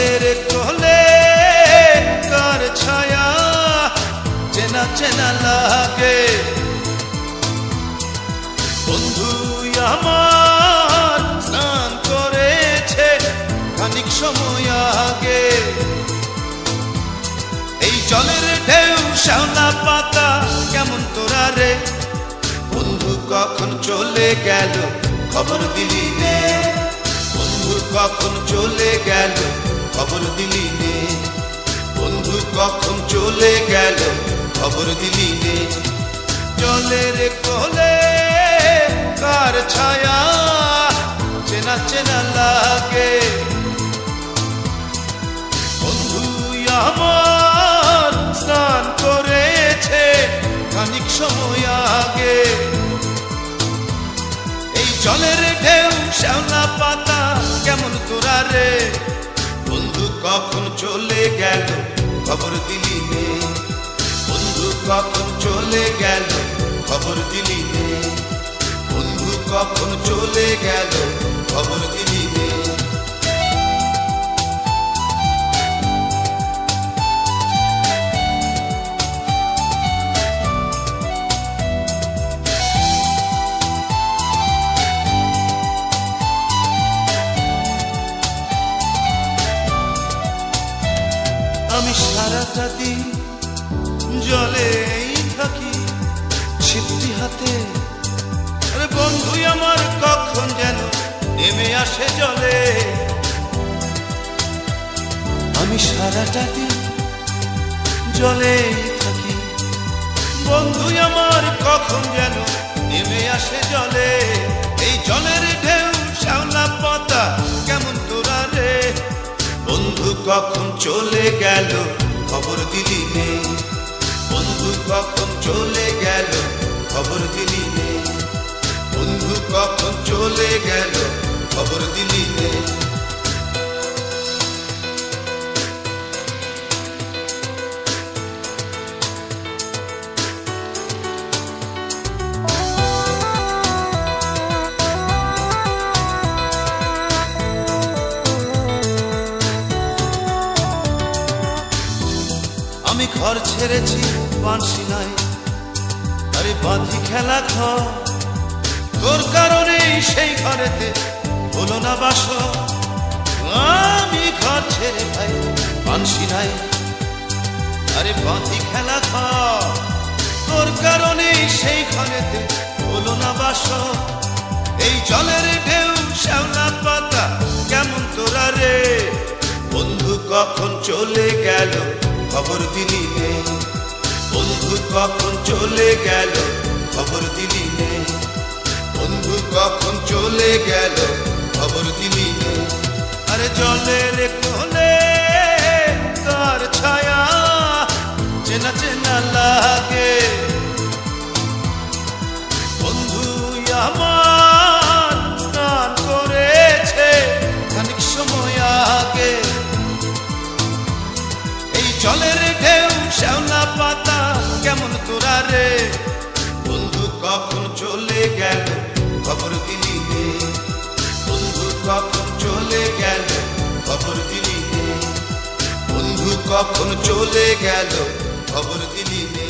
জলের কোলে কার ছায়া? চেনা চেনা লাগে। বন্ধু আমার স্নান করেছে খানিক সময় আগে। এই জলের ঢেউ, শ্যাওলা পাতা কেমন তোরা রে? বন্ধু কখন চলে গেল খবর দিলি নে? বন্ধু কখন চলে খবর দিলি নে। বন্ধু কখন চলে গেল খবর দিলি নে। জলের কোলে কার ছায়া, চেনা চেনা লাগে। বন্ধু আমার স্নান করেছে খানিক সময় আগে। এই জলের ঢেউ, শ্যাওলা পাতা কেমন তোরা রে? কখন চলে গেল? খবর দিলি নে। বন্ধু, কখন চলে গেল? খবর দিলি নে। বন্ধু, কখন চলে গেল? খবর দিলি আমি সারাটা দিন জলেই থাকি, ছিপটি হাতে। আরে বন্ধু, আমার কখন যেন নেমে আসে জলে? আমি সারাটা দিন জলেই থাকি। বন্ধু, আমার কখন যেন নেমে আসে জলে? এই জলের ঢেউ, শ্যাওলা পাতা কখন চলে গেল খবর দিলি নে? বন্ধু, কখন চলে গেল খবর দিলি নে? বন্ধু, কখন চলে গেল খবর দিলি নে? ঘর ছেড়েছি বাঁশি নাই। আরে বাঁধি খেলা ঘর। তোর কারণেই সেই ঘরেতে হলো না বাস আমি ঘর ছেড়ে ভাই বাঁশি নাই। আরে বাঁধি খেলা ঘর। তোর কারণেই সেই ঘরেতে হলো না বাস এই জলের ঢেউ, শ্যাওলা পাতা, কেমন তোরা রে? বন্ধু কখন চলে গেল? খবর দিলি নে বন্ধু কখন চলে গেল? খবর দিলি নে বন্ধু কখন চলে গেল? খবর দিলি নে আরে জলের কোলে কখন চলে গেল খবর দিলি বন্ধু কখন চলে গেল খবর দিলি নে?